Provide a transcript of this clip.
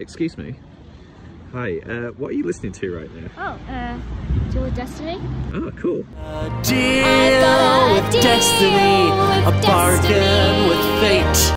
Excuse me. Hi, uh, what are you listening to right now? Oh, uh, Dual Destiny? Oh, cool. Deal with destiny, a bargain.